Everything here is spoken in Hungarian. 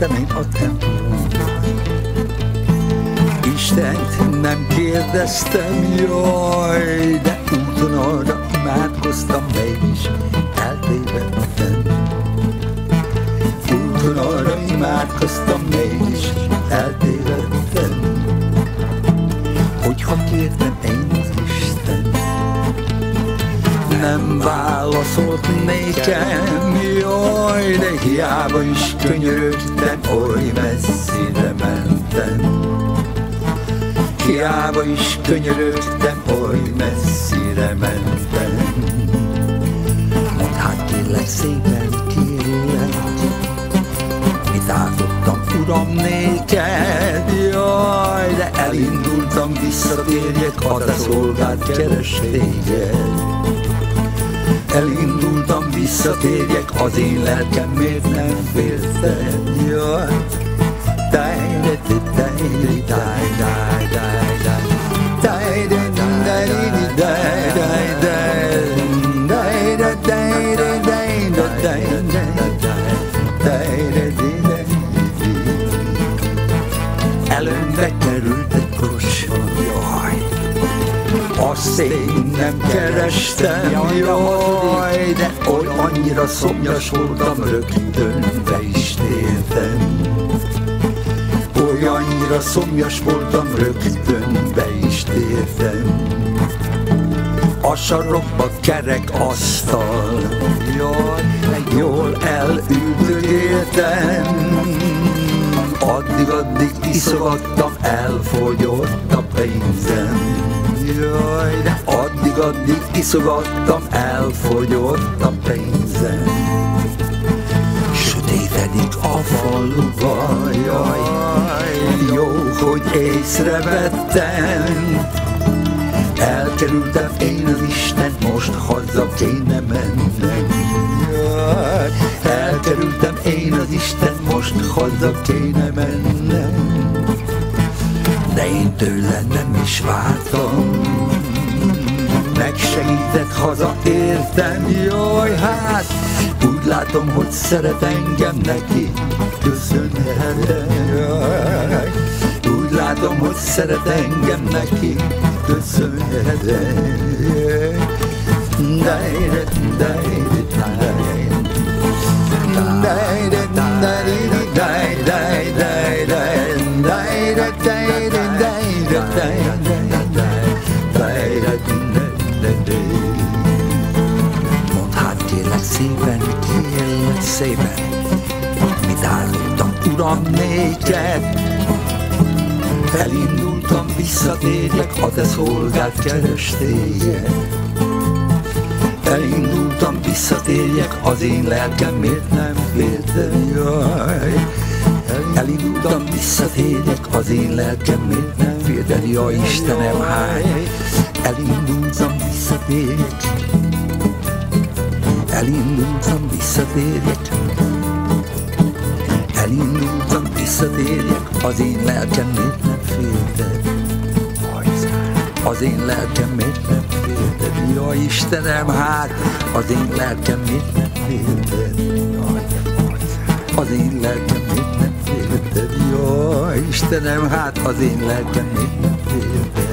értem én ott nem tudom. Istent nem kérdeztem, jaj, de úton arra imádkoztam, mégis eltévedtem. Úton arra imádkoztam, mégis eltévedtem. Nem válaszolt nékem, jaj, de hiába is könyörögtem, oly messzire mentem. Hiába is könyörögtem, oly messzire mentem. Mondd hát kérlek szépen, kérlek, mit átadtam, uram, néked, jaj, de elindultam, visszatérjek, a te téged. Elindultam, visszatérjek, az én lelkem miért nem félted, jaj, Előmbe került egy korsor, jaj, azt én nem kerestem, jaj, de oly annyira szomjas voltam, rögtön be is tértem. Oly annyira szomjas voltam, rögtön be is tértem. A sarokba kerek asztal, jaj, jól elüldögéltem. Addig-addig iszogattam, elfogyott a pénzem. Jaj, de addig-addig iszogattam, elfogyott a pénzem. Sötétedik a faluba, jaj, jó, hogy észrevettem. Elkerültem én az Isten, most haza kéne mennem. Elkerültem én az Isten, most haza kéne mennem. De én tőle nem is vártam, megsegített, haza értem, jaj, hát úgy látom, hogy szeret engem neki, köszönhetem, jaj. Úgy látom, hogy szeret engem neki, köszönhetem, jaj. Daj, Mondd hát kérlek szépen, kérlek szépen, mit állottam, uram? Elindultam, visszatérjek, a te szolgált keres téged. Elindultam, visszatérjek, az én lelkem miért nem féltem, jaj. Elindultam, visszatérjek, az én lelkem miért nem féltem, jaj Istenem, háj. Elindultam, visszatérjek, elindultam, visszatérjek. Elindultam, visszatérjek, az én lelkem miért nem féltem. Az én lelkem miért nem félted? Jaj, Istenem, hát az én lelkem miért nem félted? Az én lelkem miért nem érted? Jó, Istenem, hát az én lelkem mit ér?